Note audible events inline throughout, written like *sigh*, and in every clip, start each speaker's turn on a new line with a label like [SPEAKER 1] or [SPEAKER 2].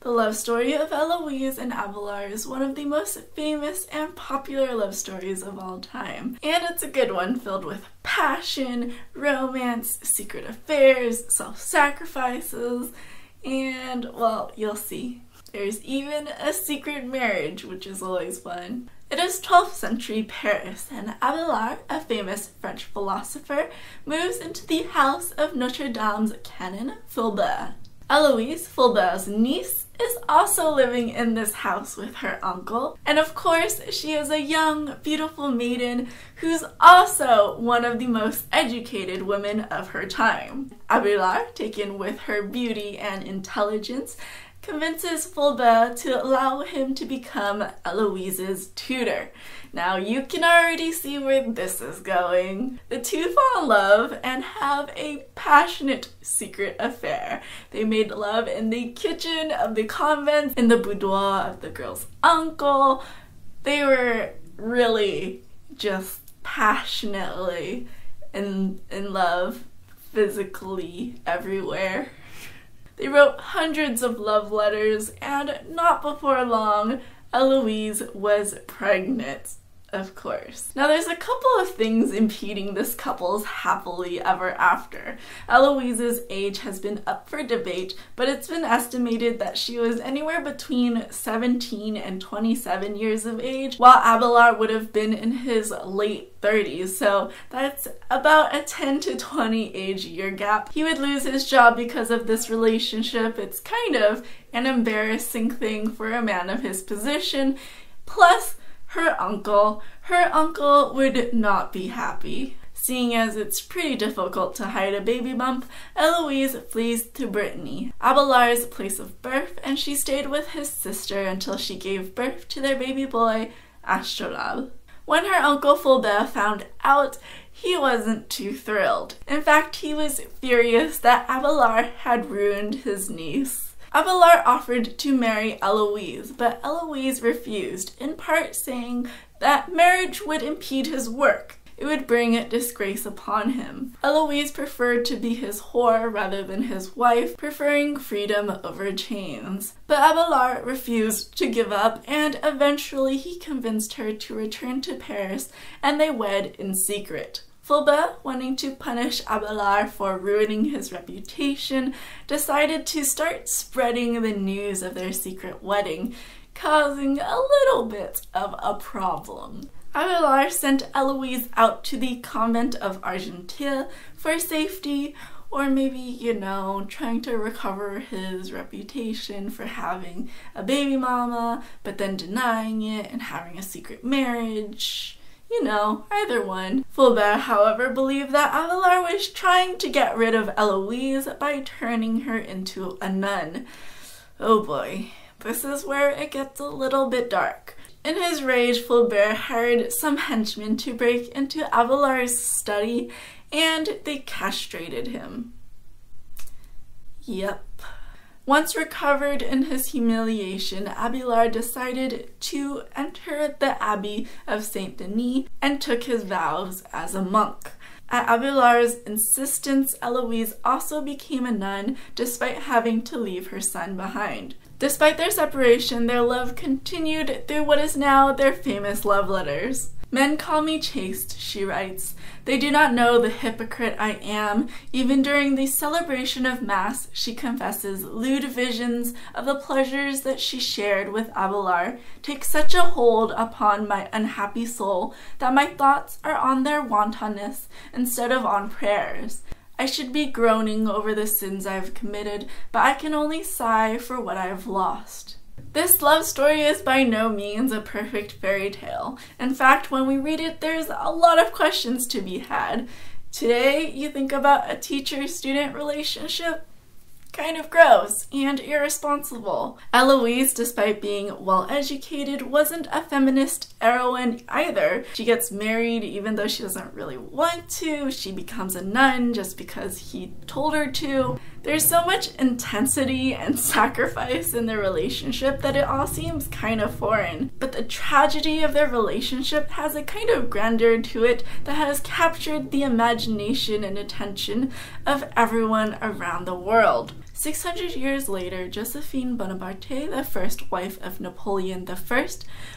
[SPEAKER 1] The love story of Eloise and Abelard is one of the most famous and popular love stories of all time. And it's a good one filled with passion, romance, secret affairs, self sacrifices, and, well, you'll see. There's even a secret marriage, which is always fun. It is 12th century Paris, and Abelard, a famous French philosopher, moves into the house of Notre Dame's canon Fulbert. Eloise, Fulbert's niece, is also living in this house with her uncle. And of course, she is a young, beautiful maiden who's also one of the most educated women of her time. Abelard, taken with her beauty and intelligence, convinces Fulbert to allow him to become Eloise's tutor. Now you can already see where this is going. The two fall in love and have a passionate secret affair. They made love in the kitchen of the convent, in the boudoir of the girl's uncle. They were really just passionately in in love physically everywhere. They wrote hundreds of love letters, and not before long, Eloise was pregnant of course. Now there's a couple of things impeding this couple's happily ever after. Eloise's age has been up for debate, but it's been estimated that she was anywhere between 17 and 27 years of age, while Abelard would have been in his late 30s, so that's about a 10 to 20 age year gap. He would lose his job because of this relationship. It's kind of an embarrassing thing for a man of his position. Plus, her uncle, her uncle would not be happy. Seeing as it's pretty difficult to hide a baby bump, Eloise flees to Brittany, Abelard's place of birth, and she stayed with his sister until she gave birth to their baby boy, Astrolabe. When her uncle Fulbert found out, he wasn't too thrilled. In fact, he was furious that Abelard had ruined his niece. Abelard offered to marry Eloise, but Eloise refused, in part saying that marriage would impede his work. It would bring disgrace upon him. Eloise preferred to be his whore rather than his wife, preferring freedom over chains. But Abelard refused to give up, and eventually he convinced her to return to Paris, and they wed in secret. Fulbert, wanting to punish Abelard for ruining his reputation, decided to start spreading the news of their secret wedding, causing a little bit of a problem. Abelard sent Eloise out to the convent of Argenteuil for safety, or maybe, you know, trying to recover his reputation for having a baby mama, but then denying it and having a secret marriage you know, either one. Fulbert, however, believed that Abelard was trying to get rid of Eloise by turning her into a nun. Oh boy, this is where it gets a little bit dark. In his rage, Fulbert hired some henchmen to break into Abelard's study and they castrated him. Yep. Once recovered in his humiliation, Abelard decided to enter the Abbey of Saint Denis and took his vows as a monk. At Abelard's insistence, Eloise also became a nun despite having to leave her son behind. Despite their separation, their love continued through what is now their famous love letters. Men call me chaste, she writes. They do not know the hypocrite I am. Even during the celebration of Mass, she confesses lewd visions of the pleasures that she shared with Abelard take such a hold upon my unhappy soul that my thoughts are on their wantonness instead of on prayers. I should be groaning over the sins I have committed, but I can only sigh for what I have lost. This love story is by no means a perfect fairy tale. In fact, when we read it, there's a lot of questions to be had. Today, you think about a teacher-student relationship, kind of gross and irresponsible. Eloise, despite being well educated, wasn't a feminist heroine either. She gets married even though she doesn't really want to. She becomes a nun just because he told her to. There's so much intensity and *laughs* sacrifice in their relationship that it all seems kind of foreign. But the tragedy of their relationship has a kind of grandeur to it that has captured the imagination and attention of everyone around the world. 600 years later, Josephine Bonaparte, the first wife of Napoleon I,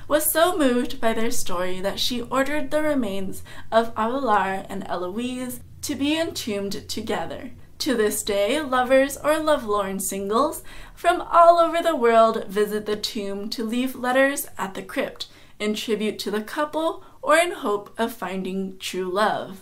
[SPEAKER 1] was so moved by their story that she ordered the remains of Abelard and Eloise to be entombed together. To this day, lovers or lovelorn singles from all over the world visit the tomb to leave letters at the crypt in tribute to the couple or in hope of finding true love.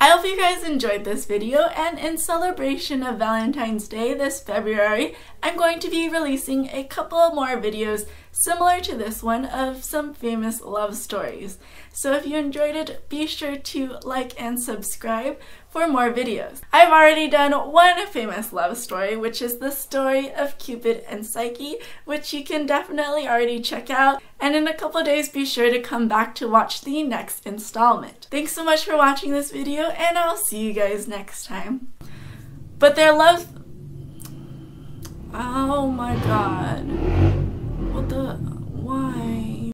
[SPEAKER 1] I hope you guys enjoyed this video and in celebration of Valentine's Day this February, I'm going to be releasing a couple more videos similar to this one of some famous love stories. So if you enjoyed it, be sure to like and subscribe for more videos. I've already done one famous love story, which is the story of Cupid and Psyche, which you can definitely already check out. And in a couple days, be sure to come back to watch the next installment. Thanks so much for watching this video, and I'll see you guys next time. But their love... Oh my god. What the... Why?